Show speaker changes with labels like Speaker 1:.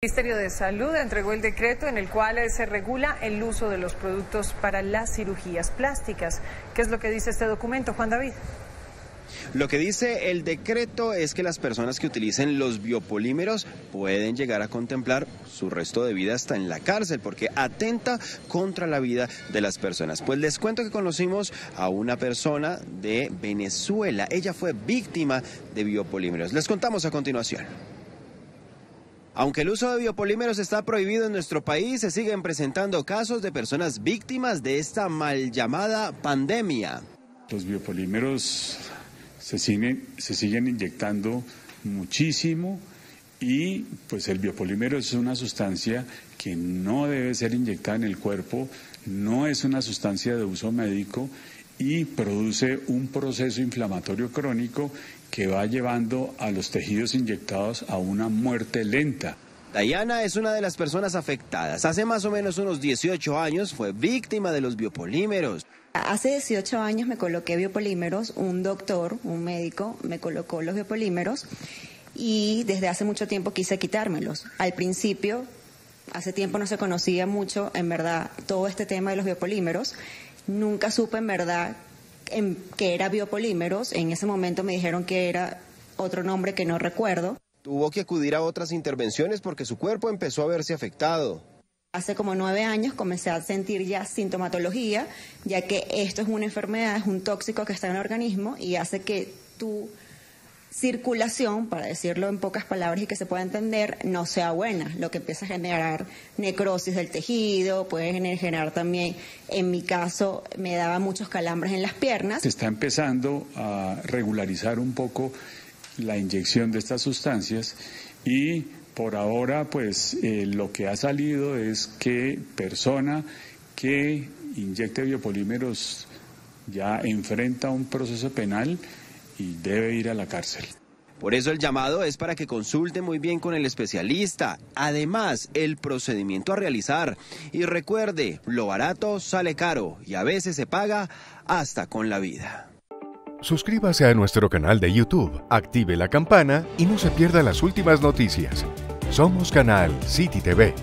Speaker 1: El Ministerio de Salud entregó el decreto en el cual se regula el uso de los productos para las cirugías plásticas. ¿Qué es lo que dice este documento, Juan David?
Speaker 2: Lo que dice el decreto es que las personas que utilicen los biopolímeros pueden llegar a contemplar su resto de vida hasta en la cárcel porque atenta contra la vida de las personas. Pues les cuento que conocimos a una persona de Venezuela. Ella fue víctima de biopolímeros. Les contamos a continuación. Aunque el uso de biopolímeros está prohibido en nuestro país, se siguen presentando casos de personas víctimas de esta mal llamada pandemia.
Speaker 3: Los biopolímeros se siguen, inyectando muchísimo y pues el biopolímero es una sustancia que no debe ser inyectada en el cuerpo, no es una sustancia de uso médico y produce un proceso inflamatorio crónico que va llevando a los tejidos inyectados a una muerte lenta.
Speaker 2: Dayana es una de las personas afectadas. Hace más o menos unos 18 años fue víctima de los biopolímeros.
Speaker 4: Hace 18 años me coloqué biopolímeros, un doctor, un médico, me colocó los biopolímeros y desde hace mucho tiempo quise quitármelos. Al principio, hace tiempo no se conocía mucho, en verdad, todo este tema de los biopolímeros. Nunca supe en verdad que era biopolímeros. En ese momento me dijeron que era otro nombre que no recuerdo.
Speaker 2: Tuvo que acudir a otras intervenciones porque su cuerpo empezó a verse afectado.
Speaker 4: Hace como nueve años comencé a sentir ya sintomatología, ya que esto es una enfermedad, es un tóxico que está en el organismo y hace que tu circulación, para decirlo en pocas palabras y que se pueda entender, no sea buena, lo que empieza a generar necrosis del tejido, puede generar también, en mi caso, me daba muchos calambres en las piernas.
Speaker 3: Se está empezando a regularizar un poco la inyección de estas sustancias y por ahora pues eh, lo que ha salido es que persona que inyecte biopolímeros ya enfrenta un proceso penal y debe ir a la cárcel.
Speaker 2: Por eso el llamado es para que consulte muy bien con el especialista. Además, el procedimiento a realizar. Y recuerde, lo barato sale caro y a veces se paga hasta con la vida.
Speaker 5: Suscríbase a nuestro canal de YouTube, active la campana y no se pierda las últimas noticias. Somos Canal City TV.